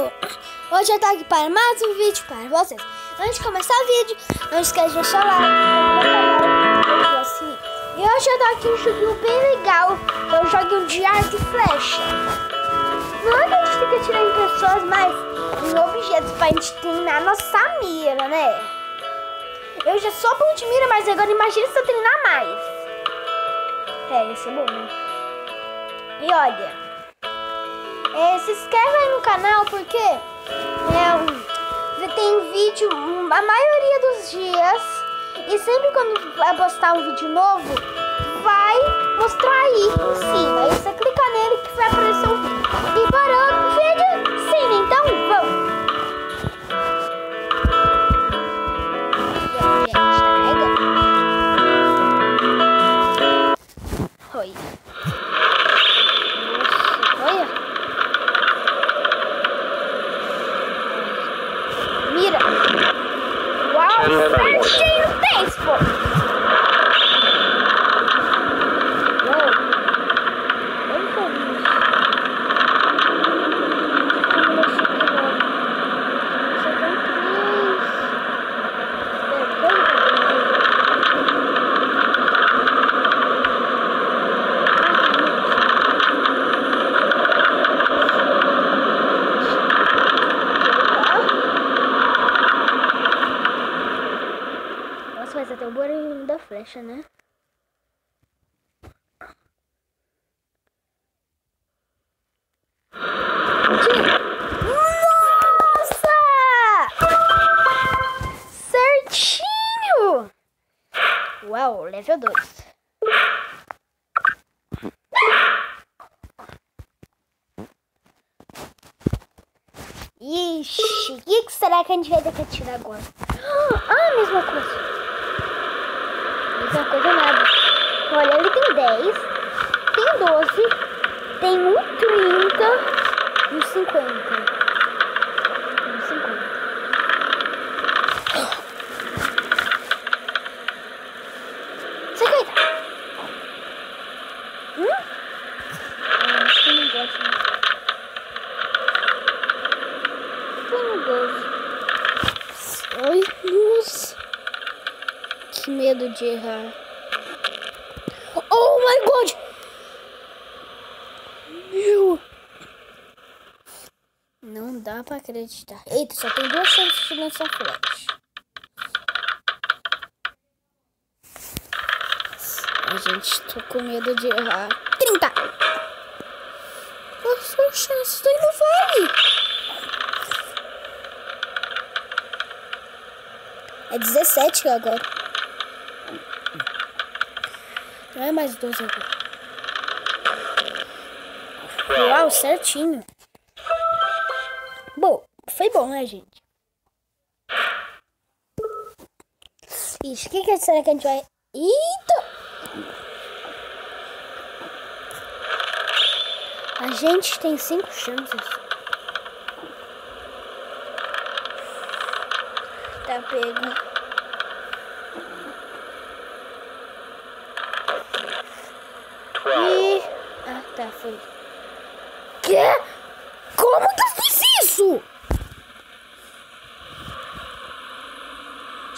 pessoal, hoje eu tô aqui para mais um vídeo para vocês. Antes de começar o vídeo, não esquece de deixar o like. E hoje eu tô aqui um joguinho bem legal, eu jogo de arco e flecha. Não é que a gente fica atirando em pessoas, mas em objetos pra gente treinar nossa mira, né? Eu já sou bom de mira, mas agora imagina se eu treinar mais. É, isso é bom, né? E olha... É, se inscreve aí no canal porque é, tem vídeo a maioria dos dias e sempre quando vai postar um vídeo novo vai mostrar aí em cima. Aí você clica nele que vai aparecer o vídeo. E parou o vídeo, Certinho, Facebook. flecha, né? Nossa! Certinho! Uau, level 2. Ixi, o que será que a gente vai ter que atirar agora? Ah, mesma coisa mesma coisa nada. Olha, ele tem 10, tem 12, tem um 30 e um 50. Um 50. Cinquenta. Hum? Ah, acho que não gosto. Né? Tem 12. Ai, nossa que medo de errar. Oh my god! Meu! Não dá pra acreditar. Eita, só tem duas chances de lançar flash. A gente, tô com medo de errar. 30! Nossa, chance daí não vale! É 17 agora. Não é mais 12 agora. Uau, certinho. Foi bom, né, gente? Ixi, o que, que será que a gente vai... Eita! A gente tem cinco chances. Tá pego. E... Ah, tá, foi. Quê? Como que eu fiz isso?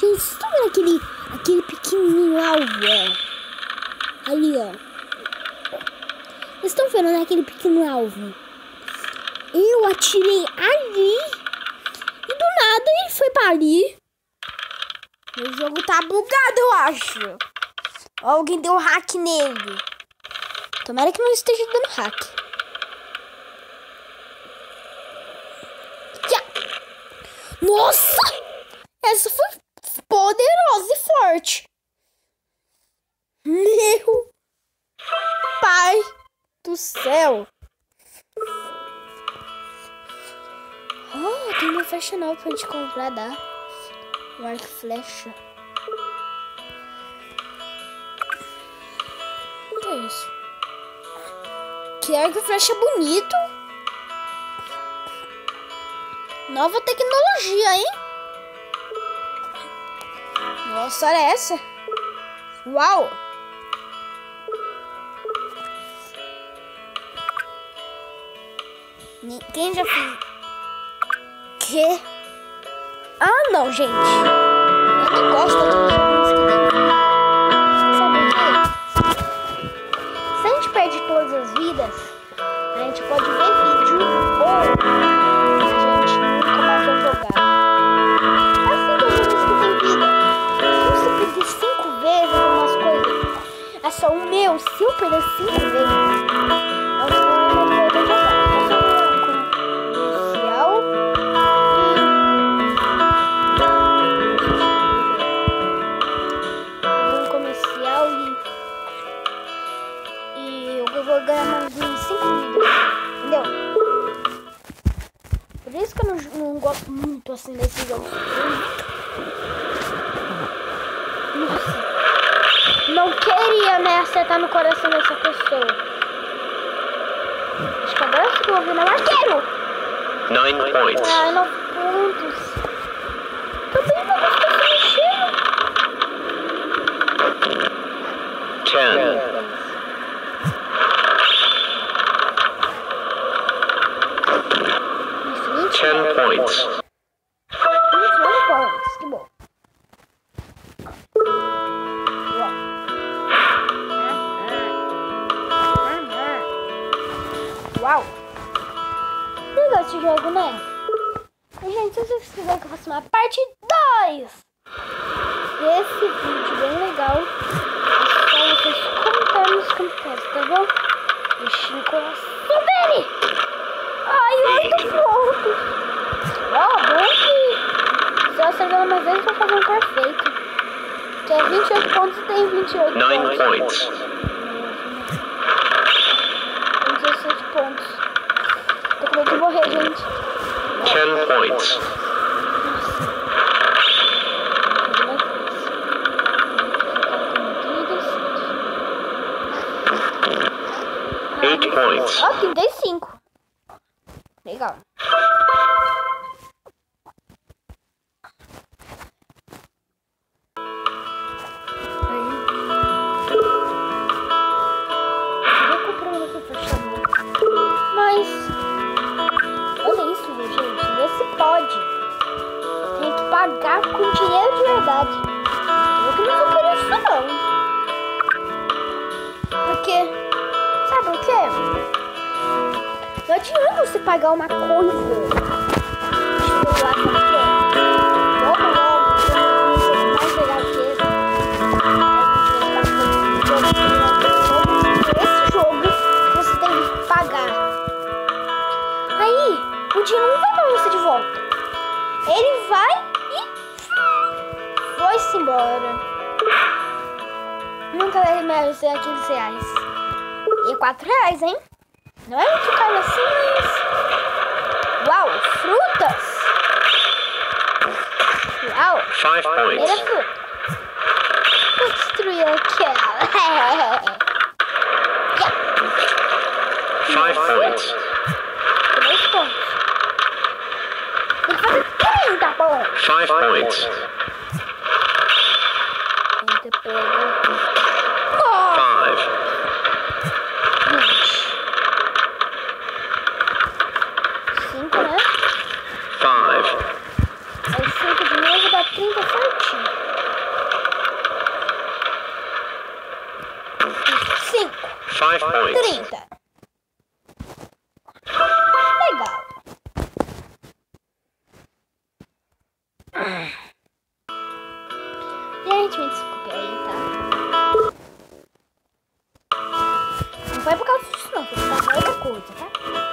Gente, vocês estão vendo aquele, aquele pequenininho alvo, ó? Ali, ó. Vocês estão vendo né, aquele pequeno alvo? Eu atirei ali e do nada ele foi pra ali. O jogo tá bugado, eu acho. Alguém deu hack nele. Tomara que não esteja dando hack. Nossa! Essa foi poderosa e forte. Meu pai do céu. Oh, tem uma flecha nova pra gente comprar, dá. O arco flecha. O que é isso? Que arco flecha bonito. Nova tecnologia, hein? Nossa, olha essa. Uau! Quem já fez... quê? Ah, não, gente. Eu não gosto eu vou ganhar mais em 5 vidas, entendeu? Por isso que eu não, não gosto muito assim desse jogo. Nossa. Não queria né, acertar no coração dessa pessoa. Acho que agora eu vou no arqueiro. Nine points. Ah, nove pontos. 10 points. Não, mas eles vão fazer um perfeito. Que é 28 pontos e tem 28 Nine pontos. points. 16 pontos. Tô com medo de morrer, gente. 10 points. Eight points. Oh, tem 10 pagar com dinheiro de verdade. Eu que não vou querer isso, não. Porque. Sabe o quê? Não adianta você pagar uma coisa. Eu lá, Vai mais ser 15 reais. E 4 reais, hein? Não é muito caro assim, mas. Uau, frutas! Uau, Five primeira points. fruta. Vou destruir aquela. Five points. Três pontos. Tem que fazer 30 pontos. Five points. 30 pega. Oh, Five. 20. 5, né? Five. Aí 5 de novo dá 30 certinho. 5. Five points. 30. Legal. Gente, me desculpe aí, tá? Não foi por causa disso, não. Foi por causa da outra coisa, tá?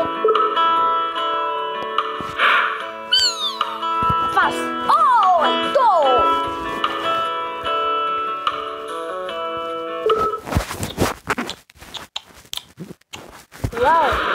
É. Fácil. Oito! Uau!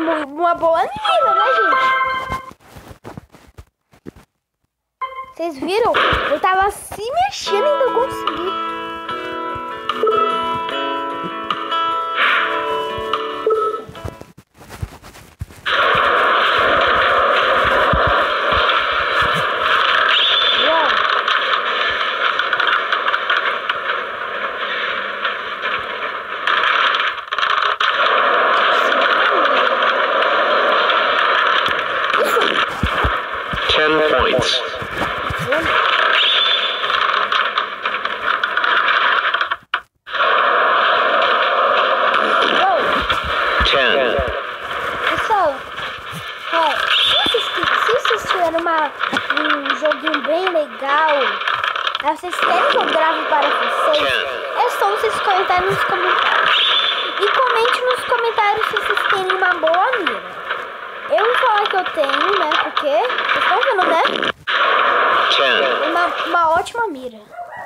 Mu- uma boa mira, né, gente? Vocês viram? Eu tava se mexendo e ainda consegui. 10 points. 10. Pessoal, é, se vocês tiverem uma, um joguinho bem legal, né, vocês querem que eu grave para vocês? É só vocês comentar nos comentários. Uma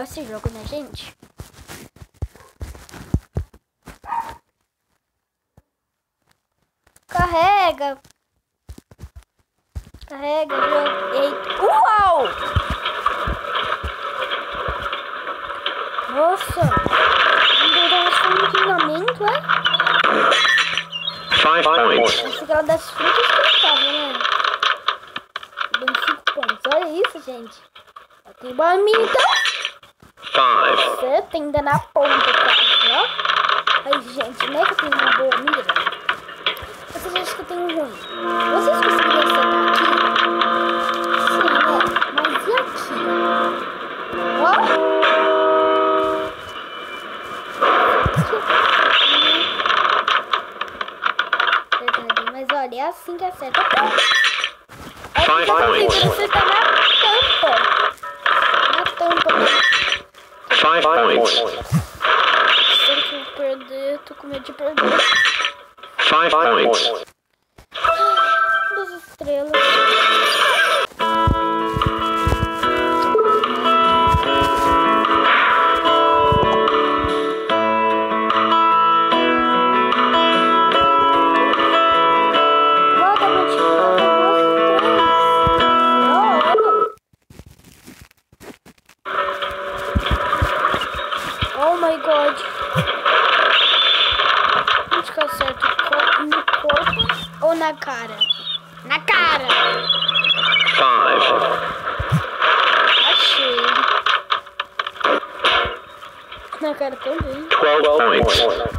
legal esse jogo, né, gente? Carrega. Carrega, jogo. Eita. Uau! Nossa. Dá um encanamento, é? five points. Esse grau das frutas que eu tava, né? Dando 5 pontos. Olha isso, gente. Eu tenho boa mira, então. Tem ainda na ponta, quase, ó. Ai, gente, não é que eu tenho uma boa mira? Vocês acham que eu tenho ruim? Vocês amarelo. Twelve points.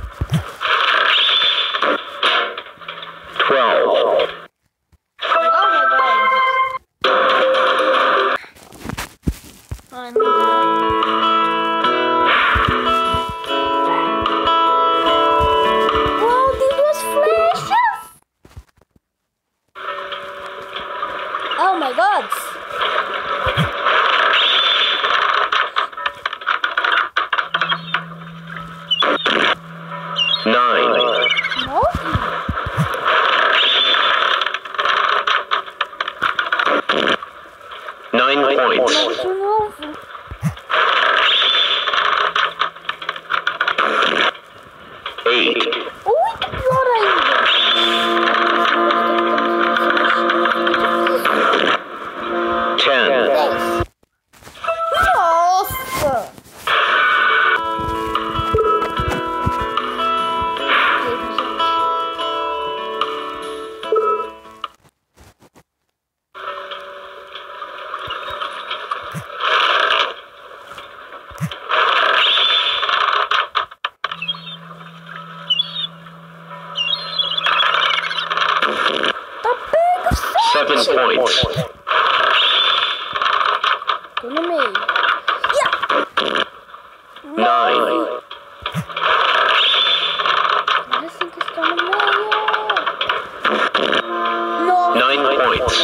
Nine points.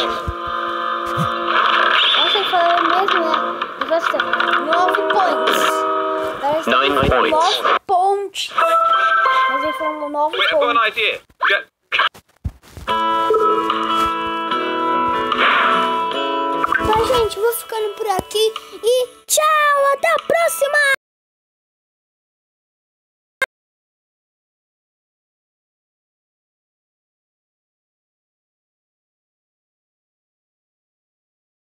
Você falou mesmo, né? E você? Nove points. Nine points. Nove pontes. Mas ele falou nove pontes. Então, gente, vou ficando por aqui e tchau, até a próxima!